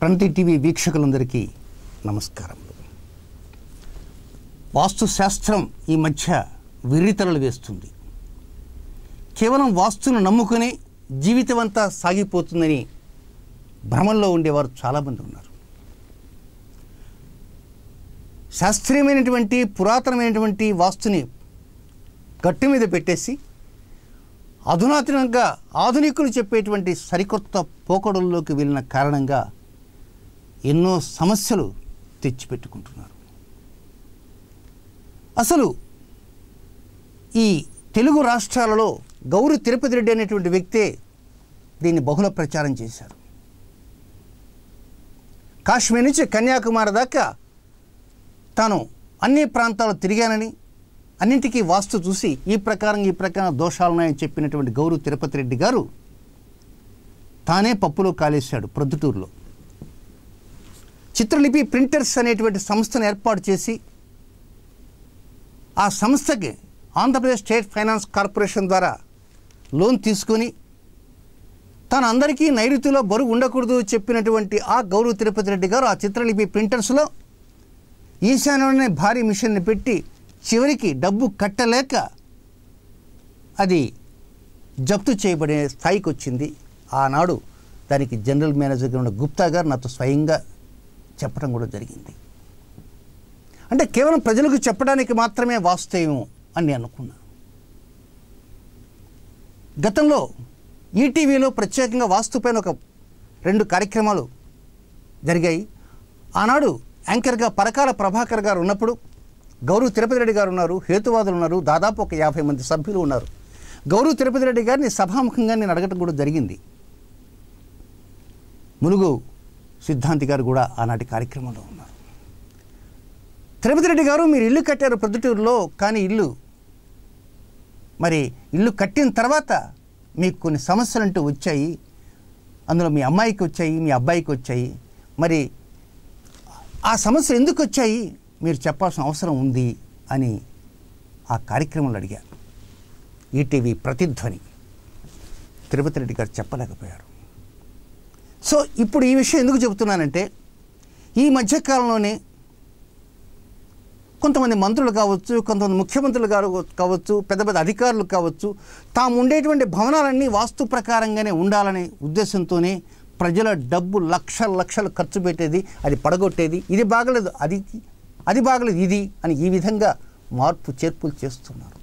ప్రణతి TV వీక్షకులందరికీ నమస్కారములు వాస్తుశాస్త్రం ఈ మధ్య విర్రితలలు వేస్తుంది. కేవలం వాస్తును నమ్ముకుని జీవితం అంతా సాగిపోతుందని భ్రమంలో ఉండేవారు చాలామంది ఉన్నారు. శాస్త్రీయమైనటువంటి పురాతనమైనటువంటి వాస్తుని గట్టు మీద పెట్టేసి అధునాతనంగా ఆధునికులు చెప్పేటువంటి సరికొత్త పోకడుల్లోకి వెళ్ళిన కారణంగా ఎన్నో సమస్యలు తెచ్చిపెట్టుకుంటున్నారు. అసలు ఈ తెలుగు రాష్ట్రాలలో గౌరి తిరుపతి రెడ్డి అనేటువంటి వ్యక్తే దీన్ని బహుళ ప్రచారం చేశారు. కాశ్మీర్ నుంచి కన్యాకుమారి దాకా తాను అన్ని ప్రాంతాలు తిరిగానని అన్నింటికీ వాస్తు చూసి ఈ ప్రకారం ఈ ప్రకారం దోషాలున్నాయని చెప్పినటువంటి గౌరు తిరుపతి రెడ్డి గారు తానే పప్పులో కాలేశాడు ప్రొద్దుటూరులో. చిత్రలిపి ప్రింటర్స్ అనేటువంటి సంస్థను ఏర్పాటు చేసి ఆ సంస్థకి ఆంధ్రప్రదేశ్ స్టేట్ ఫైనాన్స్ కార్పొరేషన్ ద్వారా లోన్ తీసుకొని తన అందరికీ నైరుతిలో బరువు ఉండకూడదు చెప్పినటువంటి ఆ గౌరవ తిరుపతి రెడ్డి గారు ఆ చిత్రలిపి ప్రింటర్స్లో ఈశాన్యంలోనే భారీ మిషన్ని పెట్టి చివరికి డబ్బు కట్టలేక అది జప్తు చేయబడే స్థాయికి వచ్చింది. ఆనాడు దానికి జనరల్ మేనేజర్గా ఉన్న గుప్తా గారు నాతో స్వయంగా చెప్పడం కూడా జరిగింది. అంటే కేవలం ప్రజలకు చెప్పడానికి మాత్రమే వాస్తవం అని అనుకున్నాను గతంలో ఈటీవీలో ప్రత్యేకంగా వాస్తుపైన ఒక రెండు కార్యక్రమాలు జరిగాయి. ఆనాడు యాంకర్గా పరకాల ప్రభాకర్ గారు ఉన్నప్పుడు గౌరవ్ తిరుపతి రెడ్డి గారు ఉన్నారు హేతువాదులు ఉన్నారు దాదాపు ఒక యాభై మంది సభ్యులు ఉన్నారు. గౌరవ్ తిరుపతి రెడ్డి గారిని సభాముఖంగా నేను అడగటం కూడా జరిగింది. ములుగు సిద్ధాంతి గారు కూడా ఆనాటి కార్యక్రమంలో ఉన్నారు. తిరుపతి రెడ్డి గారు మీరు ఇల్లు కట్టారు ప్రొద్దుటూరులో కానీ ఇల్లు మరి ఇల్లు కట్టిన తర్వాత మీకు కొన్ని సమస్యలు అంటూ వచ్చాయి. అందులో మీ అమ్మాయికి వచ్చాయి మీ అబ్బాయికి వచ్చాయి. మరి ఆ సమస్యలు ఎందుకు వచ్చాయి? మీరు చెప్పాల్సిన అవసరం ఉంది అని ఆ కార్యక్రమంలో అడిగారు. ఈటీవీ ప్రతిధ్వని. తిరుపతి రెడ్డి గారు చెప్పలేకపోయారు. సో ఇప్పుడు ఈ విషయం ఎందుకు చెబుతున్నానంటే ఈ మధ్యకాలంలోనే కొంతమంది మంత్రులు కావచ్చు కొంతమంది ముఖ్యమంత్రులు గారు కావచ్చు పెద్ద పెద్ద అధికారులు కావచ్చు తాము ఉండేటువంటి భవనాలన్నీ వాస్తు ప్రకారంగానే ఉండాలనే ఉద్దేశంతోనే ప్రజల డబ్బు లక్షల లక్షలు ఖర్చు పెట్టేది అది పడగొట్టేది. ఇది బాగలేదు అది అది బాగలేదు ఇది అని ఈ విధంగా మార్పు చేర్పులు చేస్తున్నారు.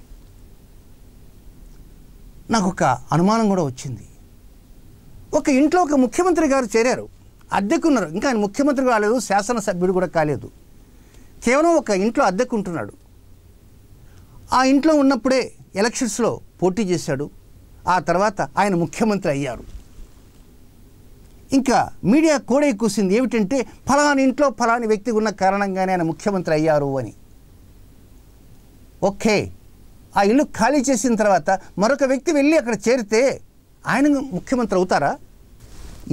నాకు ఒక అనుమానం కూడా వచ్చింది. ఒక ఇంట్లో ఒక ముఖ్యమంత్రి గారు చేరారు. అద్దెకున్నారు. ఇంకా ఆయన ముఖ్యమంత్రి కాలేదు శాసనసభ్యుడు కూడా కాలేదు. కేవలం ఒక ఇంట్లో అద్దెకుంటున్నాడు. ఆ ఇంట్లో ఉన్నప్పుడే ఎలక్షన్స్లో పోటీ చేశాడు. ఆ తర్వాత ఆయన ముఖ్యమంత్రి అయ్యారు. ఇంకా మీడియా కోడే కూసింది ఏమిటంటే ఫలాని ఇంట్లో ఫలాని వ్యక్తి ఉన్న కారణంగానే ఆయన ముఖ్యమంత్రి అయ్యారు అని. ఓకే. ఆ ఇల్లు ఖాళీ చేసిన తర్వాత మరొక వ్యక్తి వెళ్ళి అక్కడ చేరితే ఆయన ముఖ్యమంత్రి అవుతారా?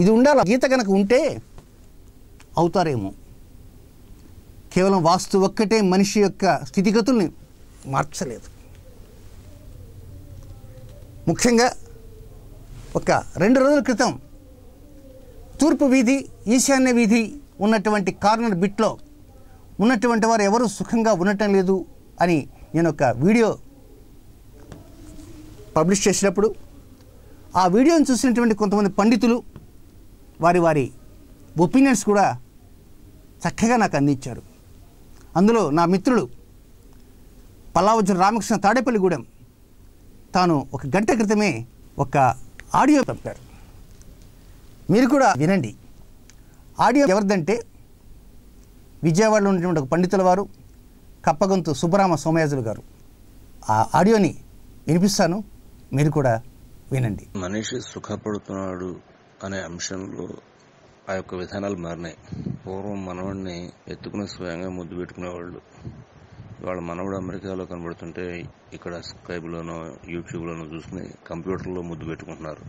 ఇది ఉండాలి? గీత కనుక ఉంటే అవుతారేమో. కేవలం వాస్తు ఒక్కటే మనిషి యొక్క స్థితిగతుల్ని మార్చలేదు. ముఖ్యంగా ఒక రెండు రోజుల క్రితం తూర్పు వీధి ఈశాన్య వీధి ఉన్నటువంటి కార్నర్ బిట్లో ఉన్నటువంటి వారు ఎవరు సుఖంగా ఉండటం లేదు అని నేను ఒక వీడియో పబ్లిష్ చేసినప్పుడు ఆ వీడియోని చూసినటువంటి కొంతమంది పండితులు వారి వారి ఒపీనియన్స్ కూడా చక్కగా నాకు అందించారు. అందులో నా మిత్రుడు పల్లావజ్జన రామకృష్ణ తాడేపల్లిగూడెం తాను ఒక గంట క్రితమే ఒక ఆడియో పంపారు. మీరు కూడా వినండి. ఆడియో ఎవరిదంటే విజయవాడలో ఉన్నటువంటి ఒక పండితుల వారు కప్పగొంతు సుబ్బరామ సోమయాజులు గారు. ఆ ఆడియోని వినిపిస్తాను. మీరు కూడా వినండి. మనిషి సుఖపడుతున్నాడు అనే అంశంలో ఆ యొక్క విధానాలు మారినాయి. పూర్వం మనవడిని ఎత్తుకుని స్వయంగా ముద్దు పెట్టుకునేవాళ్ళు. వాళ్ళ మనవడు అమెరికాలో కనబడుతుంటే ఇక్కడ స్కైబ్లోనో యూట్యూబ్లోనో చూసుకుని కంప్యూటర్లో ముద్దు పెట్టుకుంటున్నారు.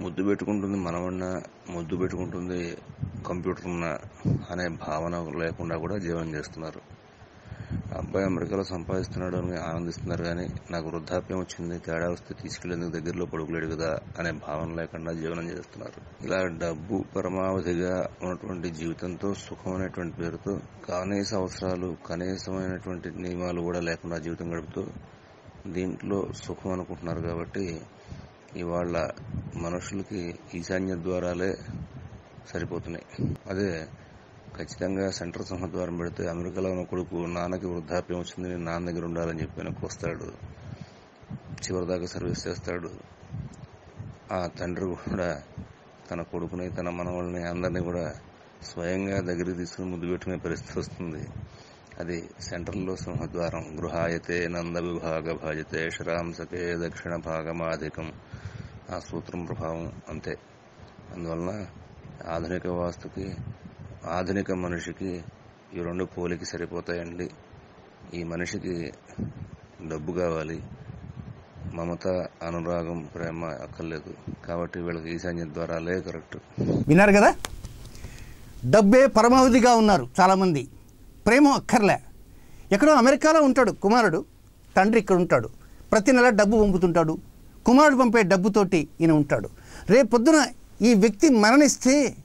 ముద్దు పెట్టుకుంటుంది మనవడిన ముద్దు పెట్టుకుంటుంది కంప్యూటర్ అనే భావన లేకుండా కూడా జీవనం చేస్తున్నారు. అబ్బాయి అమెరికాలో సంపాదిస్తున్నాడు అని ఆనందిస్తున్నారు కానీ నాకు వృద్ధాప్యం వచ్చింది తేడా వస్తే తీసుకెళ్ళేందుకు దగ్గరలో పడుకోలేడు కదా అనే భావన లేకుండా జీవనం చేస్తున్నారు. ఇలా డబ్బు పరమావధిగా ఉన్నటువంటి జీవితంతో సుఖం అనేటువంటి పేరుతో కనీస అవసరాలు కనీసమైనటువంటి నియమాలు కూడా లేకుండా జీవితం గడుపుతూ దీంట్లో సుఖం అనుకుంటున్నారు కాబట్టి ఇవాళ మనుషులకి ఈశాన్య ద్వారాలే సరిపోతున్నాయి. అదే ఖచ్చితంగా సెంటర్ సింహద్వారం పెడితే అమెరికాలో ఉన్న కొడుకు నాన్నకి వృద్ధాప్యం వచ్చింది నేను నాన్న దగ్గర ఉండాలని చెప్పి వెనక్కి వస్తాడు. చివరిదాకా సర్వీస్ చేస్తాడు. ఆ తండ్రి కూడా తన కొడుకుని తన మనవల్ని అందరినీ కూడా స్వయంగా దగ్గరికి తీసుకుని ముద్దు పెట్టుకునే పరిస్థితి వస్తుంది. అది సెంట్రల్లో సింహద్వారం గృహాయతే నంద విభాగ భాజతే శరాంసకే దక్షిణ భాగమాధికం. ఆ సూత్రం ప్రభావం అంతే. అందువలన ఆధునిక వాస్తుకి ఆధునిక మనిషికి ఈ రెండు పోలికి సరిపోతాయండి. ఈ మనిషికి డబ్బు కావాలి. మమత అనురాగం ప్రేమ అక్కర్లేదు. కాబట్టి వీళ్ళకి ఈశాన్య ద్వారాలే కరెక్ట్. విన్నారు కదా? డబ్బే పరమావధిగా ఉన్నారు చాలామంది. ప్రేమ అక్కర్లే. ఎక్కడో అమెరికాలో ఉంటాడు కుమారుడు. తండ్రి ఇక్కడ ఉంటాడు. ప్రతి నెల డబ్బు పంపుతుంటాడు. కుమారుడు పంపే డబ్బుతోటి ఈయన ఉంటాడు. రేపు పొద్దున ఈ వ్యక్తి మరణిస్తే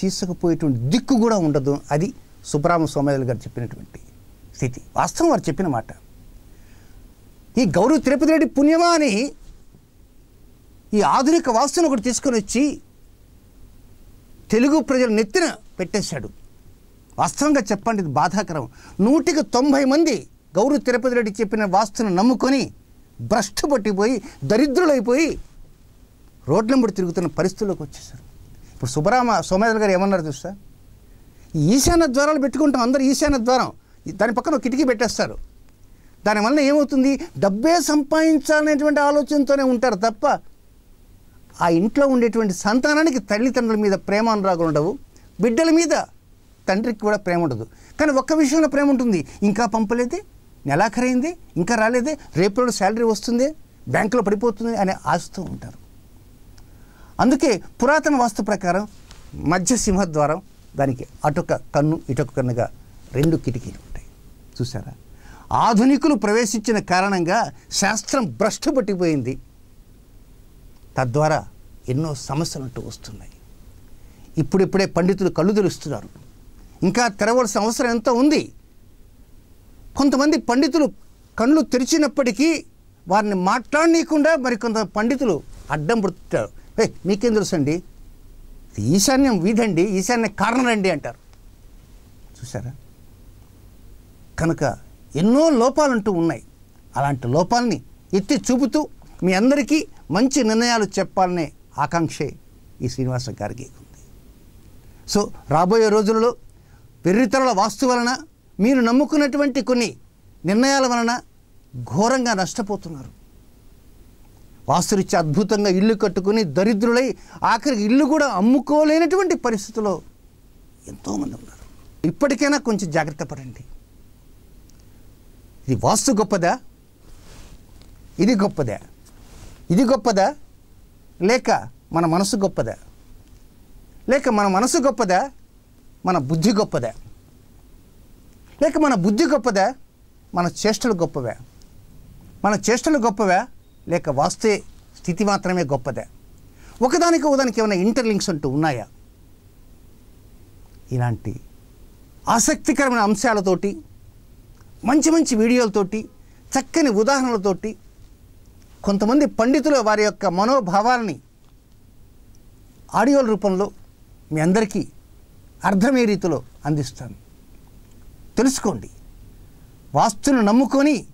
తీసుకుపోయేటువంటి దిక్కు కూడా ఉండదు. అది సుబ్బరామ సోమయాజులు గారు చెప్పినటువంటి స్థితి. వాస్తవం వారు చెప్పిన మాట. ఈ గౌరవ తిరుపతి రెడ్డి పుణ్యమా అని ఈ ఆధునిక వాస్తును ఒకటి తీసుకొని వచ్చి తెలుగు ప్రజల నెత్తిన పెట్టేశాడు. వాస్తవంగా చెప్పండి ఇది బాధాకరం. నూటికి తొంభై మంది గౌరవ తిరుపతి రెడ్డి చెప్పిన వాస్తును నమ్ముకొని భ్రష్టు పట్టిపోయి దరిద్రులైపోయి రోడ్ల తిరుగుతున్న పరిస్థితుల్లోకి వచ్చేసారు ఇప్పుడు సుబ్బరామ సోమేశ్వర గారు ఏమన్నారు చూస్తా? ఈశాన్య ద్వారాలు పెట్టుకుంటాం అందరు ఈశాన్య ద్వారం. దాని పక్కన ఒక కిటికీ పెట్టేస్తారు. దానివల్ల ఏమవుతుంది? డబ్బే సంపాదించాలనేటువంటి ఆలోచనతోనే ఉంటారు తప్ప ఆ ఇంట్లో ఉండేటువంటి సంతానానికి తల్లిదండ్రుల మీద ప్రేమ అనురాగులు ఉండవు. బిడ్డల మీద తండ్రికి కూడా ప్రేమ ఉండదు. కానీ ఒక్క విషయంలో ప్రేమ ఉంటుంది. ఇంకా పంపలేదే? నెలాఖరైంది? ఇంకా రాలేదే? రేపు రోజు శాలరీ వస్తుంది? బ్యాంకులో పడిపోతుంది? అనే ఆశతో ఉంటారు. అందుకే పురాతన వాస్తు ప్రకారం మధ్య సింహద్వారం దానికి అటొక కన్ను ఇటొక కన్నుగా రెండు కిటికీలు ఉంటాయి. చూసారా ఆధునికులు ప్రవేశించిన కారణంగా శాస్త్రం భ్రష్టు పట్టిపోయింది తద్వారా ఎన్నో సమస్యలు అంటూ వస్తున్నాయి. ఇప్పుడిప్పుడే పండితులు కళ్ళు తెరుస్తున్నారు. ఇంకా తెరవలసిన అవసరం ఎంతో ఉంది? కొంతమంది పండితులు కళ్ళు తెరిచినప్పటికీ వారిని మాట్లాడనీయకుండా మరికొంత పండితులు అడ్డం పడుతుంటారు. ఏ మీకేం తెలుసండి? అండి ఈశాన్యం వీధండి ఈశాన్య కారణం రండి అంటారు. చూసారా కనుక ఎన్నో లోపాలంటూ ఉన్నాయి. అలాంటి లోపాలని ఎత్తి చూపుతూ మీ అందరికీ మంచి నిర్ణయాలు చెప్పాలనే ఆకాంక్షే ఈ శ్రీనివాస గారికి ఉంది. సో రాబోయే రోజులలో వెర్రితరుల వాస్తు వలన మీరు నమ్ముకున్నటువంటి కొన్ని నిర్ణయాల వలన ఘోరంగా నష్టపోతున్నారు. వాస్తురీత్యా అద్భుతంగా ఇల్లు కట్టుకుని దరిద్రులై ఆఖరికి ఇల్లు కూడా అమ్ముకోలేనటువంటి పరిస్థితిలో ఎంతోమంది ఉన్నారు. ఇప్పటికైనా కొంచెం జాగ్రత్త పడండి. ఇది వాస్తు గొప్పదా? ఇది గొప్పదా? ఇది గొప్పదా? లేక మన మనసు గొప్పదా? లేక మన మనసు గొప్పదా? మన బుద్ధి గొప్పదా? లేక మన బుద్ధి గొప్పదా? మన చేష్టలు గొప్పవా? మన చేష్టలు గొప్పవా? లేక వాస్తే స్థితి మాత్రమే గొప్పదా. ఒకదానికి ఒకదానికి ఏమైనా ఇంటర్లింక్స్ అంటూ ఉన్నాయా? ఇలాంటి ఆసక్తికరమైన అంశాలతోటి మంచి మంచి వీడియోలతోటి చక్కని ఉదాహరణలతోటి కొంతమంది పండితులు వారి యొక్క మనోభావాలని ఆడియోల రూపంలో మీ అందరికీ అర్థమయ్యే రీతిలో అందిస్తాను. తెలుసుకోండి. వాస్తును నమ్ముకొని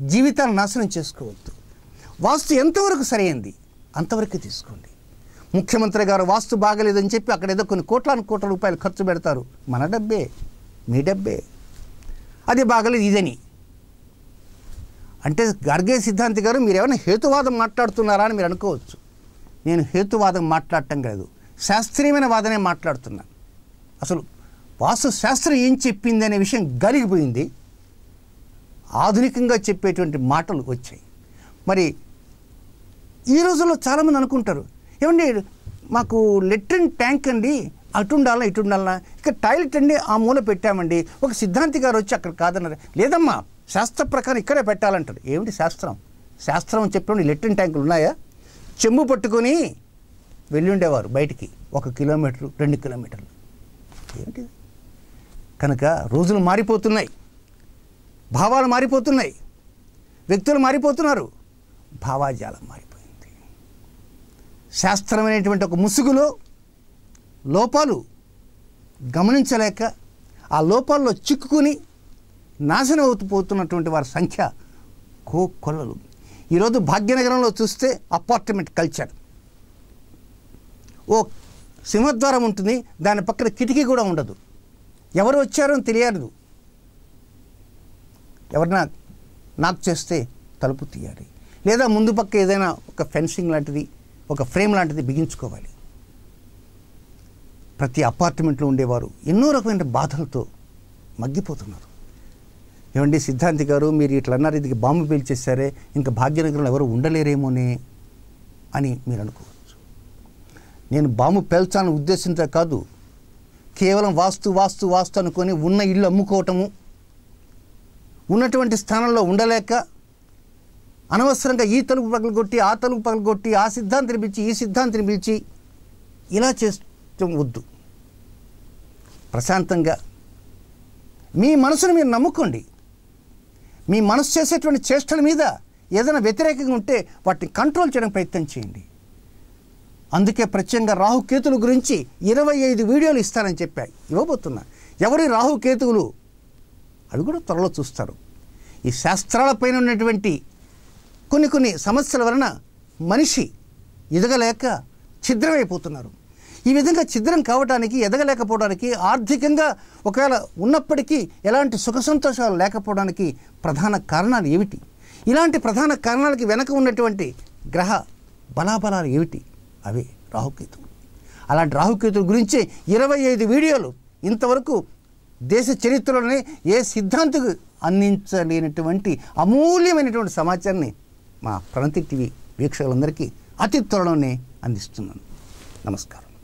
జీవితాలు నాశనం చేసుకోవద్దు. వాస్తు ఎంతవరకు సరైంది? అంతవరకు తీసుకోండి. ముఖ్యమంత్రి గారు వాస్తు బాగలేదని చెప్పి అక్కడ ఏదో కొన్ని కోట్లాను కోట్ల రూపాయలు ఖర్చు పెడతారు. మన డబ్బే మీ డబ్బే. అది బాగలేదు ఇదని. అంటే గార్గే సిద్ధాంతి గారు మీరు ఏమైనా హేతువాదం మాట్లాడుతున్నారా అని మీరు అనుకోవచ్చు. నేను హేతువాదం మాట్లాడటం కాదు శాస్త్రీయమైన వాదనే మాట్లాడుతున్నాను అసలు వాస్తు శాస్త్రం ఏం చెప్పింది అనే విషయం గలిగిపోయింది ఆధునికంగా చెప్పేటువంటి మాటలు వచ్చాయి. మరి ఈ రోజుల్లో చాలామంది అనుకుంటారు ఏమండి మాకు లెట్రిన్ ట్యాంక్ అండి అటు ఉండాలా ఇటు ఉండాలనా ఇక టాయిలెట్ అండి ఆ మూల పెట్టామండి ఒక సిద్ధాంతి గారు వచ్చి అక్కడ కాదన్నారు. లేదమ్మా శాస్త్ర ప్రకారం ఇక్కడే పెట్టాలంటారు. ఏమిటి శాస్త్రం? శాస్త్రం అని చెప్పినప్పుడు లెట్రిన్ ట్యాంకులు ఉన్నాయా? చెంబు పట్టుకొని వెళ్ళి ఉండేవారు బయటికి ఒక కిలోమీటర్ రెండు కిలోమీటర్లు. ఏంటి కనుక రోజులు మారిపోతున్నాయి. భావాలు మారిపోతున్నాయి. వ్యక్తులు మారిపోతున్నారు. భావాజాలం మారి శాస్త్రమైనటువంటి ఒక ముసుగులో లోపాలు గమనించలేక ఆ లోపాల్లో చిక్కుకుని నాశనం అవుతుపోతున్నటువంటి వారి సంఖ్య కో కొల్లలు ఈరోజు భాగ్యనగరంలో చూస్తే అపార్ట్మెంట్ కల్చర్. ఓ సింహద్వారం ఉంటుంది దాని పక్కన కిటికీ కూడా ఉండదు. ఎవరు వచ్చారో తెలియదు. ఎవరన్నా నాకు చేస్తే తలుపు తీయాలి. లేదా ముందు పక్క ఏదైనా ఒక ఫెన్సింగ్ లాంటిది ఒక ఫ్రేమ్ లాంటిది బిగించుకోవాలి. ప్రతి అపార్ట్మెంట్లో ఉండేవారు ఎన్నో రకమైన బాధలతో మగ్గిపోతున్నారు. ఏమండి సిద్ధాంతి గారు మీరు ఇట్లా అన్నారు బాంబు పేల్చేశారే ఇంకా భాగ్యనగరంలో ఎవరు ఉండలేరేమోనే అని మీరు అనుకోవచ్చు. నేను బాంబు పేల్చాలని ఉద్దేశంతో కాదు కేవలం వాస్తు వాస్తు వాస్తు అనుకొని ఉన్న ఇల్లు అమ్ముకోవటము ఉన్నటువంటి స్థానంలో ఉండలేక అనవసరంగా ఈ తలుపు పగలగొట్టి ఆ తలుపు పగలగొట్టి ఆ సిద్ధాంతిని పిలిచి ఈ సిద్ధాంతిని పిలిచి ఇలా చేస్తూ వద్దు. ప్రశాంతంగా మీ మనసును మీరు నమ్ముకోండి. మీ మనసు చేసేటువంటి చేష్టల మీద ఏదైనా వ్యతిరేకంగా ఉంటే వాటిని కంట్రోల్ చేయడం ప్రయత్నం చేయండి. అందుకే ప్రత్యేకంగా రాహుకేతుల గురించి ఇరవై ఐదు వీడియోలు ఇస్తానని చెప్పాయి ఇవ్వబోతున్నా. ఎవరి రాహుకేతువులు? అవి కూడా త్వరలో చూస్తారు. ఈ శాస్త్రాలపైన ఉన్నటువంటి కొన్ని కొన్ని సమస్యల వలన మనిషి ఎదగలేక ఛిద్రమైపోతున్నారు. ఈ విధంగా ఛిద్రం కావడానికి ఎదగలేకపోవడానికి ఆర్థికంగా ఒకవేళ ఉన్నప్పటికీ ఎలాంటి సుఖ సంతోషాలు లేకపోవడానికి ప్రధాన కారణాలు ఏమిటి? ఇలాంటి ప్రధాన కారణాలకి వెనక ఉన్నటువంటి గ్రహ బలాబలాలు ఏమిటి? అవే రాహుకేతువులు అలాంటి రాహుకేతుల గురించి ఇరవై ఐదు వీడియోలు ఇంతవరకు దేశ చరిత్రలోనే ఏ సిద్ధాంతకు అందించలేనటువంటి అమూల్యమైనటువంటి సమాచారాన్ని మా ప్రణతి టీవీ వీక్షకులందరికీ అతి త్వరలోనే అందిస్తున్నాను. నమస్కారం.